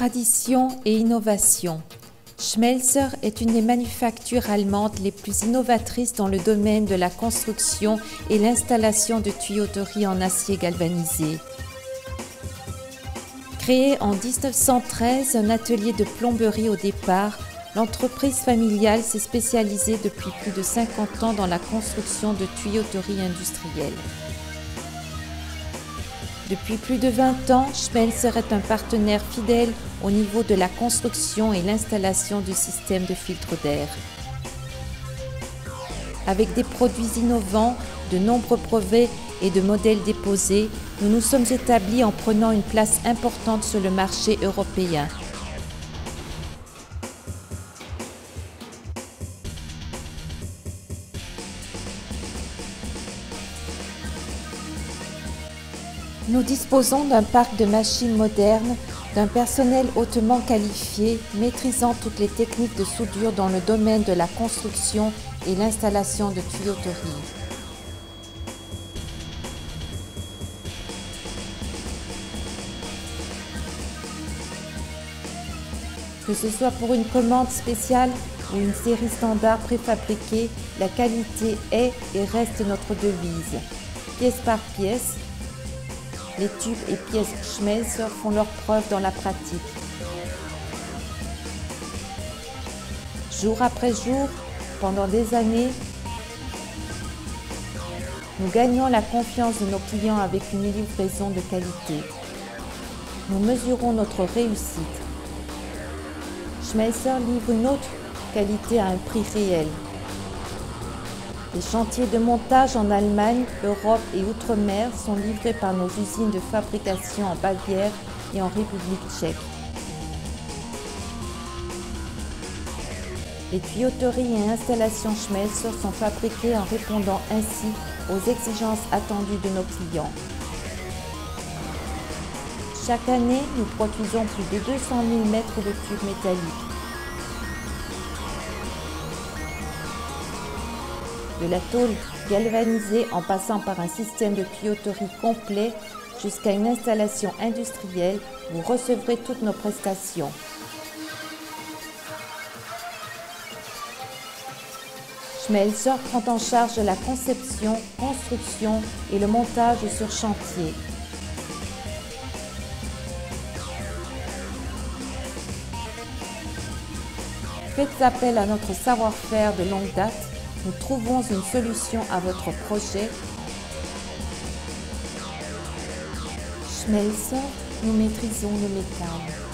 Tradition et innovation. Schmelzer est une des manufactures allemandes les plus innovatrices dans le domaine de la construction et l'installation de tuyauterie en acier galvanisé. Créée en 1913, un atelier de plomberie au départ, l'entreprise familiale s'est spécialisée depuis plus de 50 ans dans la construction de tuyauterie industrielle. Depuis plus de 20 ans, Schmelzer est un partenaire fidèle au niveau de la construction et l'installation du système de filtre d'air. Avec des produits innovants, de nombreux brevets et de modèles déposés, nous nous sommes établis en prenant une place importante sur le marché européen. Nous disposons d'un parc de machines modernes, d'un personnel hautement qualifié, maîtrisant toutes les techniques de soudure dans le domaine de la construction et l'installation de tuyauterie. Que ce soit pour une commande spéciale ou une série standard préfabriquée, la qualité est et reste notre devise. Pièce par pièce, les tubes et pièces Schmelzer font leur preuve dans la pratique. Jour après jour, pendant des années, nous gagnons la confiance de nos clients avec une livraison de qualité. Nous mesurons notre réussite. Schmelzer livre une autre qualité à un prix réel. Les chantiers de montage en Allemagne, Europe et Outre-mer sont livrés par nos usines de fabrication en Bavière et en République tchèque. Les tuyauteries et installations Schmelzer sont fabriquées en répondant ainsi aux exigences attendues de nos clients. Chaque année, nous produisons plus de 200 000 mètres de tubes métalliques. De la tôle galvanisée en passant par un système de tuyauterie complet jusqu'à une installation industrielle, vous recevrez toutes nos prestations. Schmelzer prend en charge la conception, construction et le montage sur chantier. Faites appel à notre savoir-faire de longue date nous trouvons une solution à votre projet. Schmelzer, nous maîtrisons le métal.